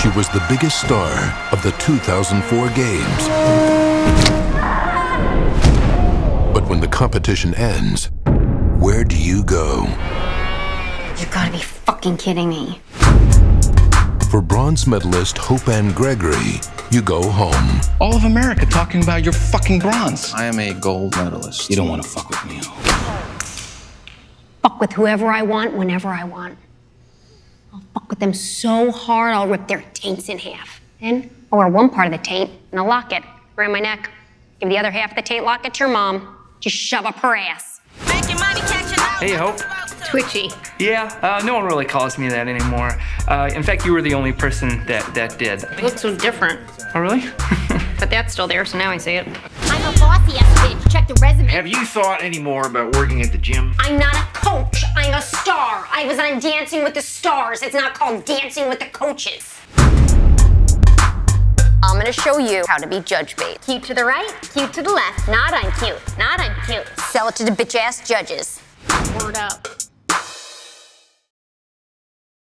She was the biggest star of the 2004 games. But when the competition ends, where do you go? You gotta be fucking kidding me. For bronze medalist Hope Ann Gregory, you go home. All of America talking about your fucking bronze. I am a gold medalist. You don't want to fuck with me. Fuck with whoever I want, whenever I want. I'll fuck with them so hard I'll rip their taints in half. Then I'll wear one part of the taint and a locket around my neck. Give the other half of the taint locket to your mom. Just shove up her ass. Hey, Hope. Twitchy. Yeah, uh, no one really calls me that anymore. Uh, in fact, you were the only person that, that did. You look so different. Oh, really? But that's still there, so now I say it. I'm a bossy ass bitch. Check the resume. Have you thought any more about working at the gym? I'm not a coach. I'm a star. Was on Dancing with the Stars. It's not called Dancing with the Coaches. I'm gonna show you how to be judge bait. Cute to the right, cute to the left. Not I'm cute. Not I'm cute. Sell it to the bitch ass judges. Word up.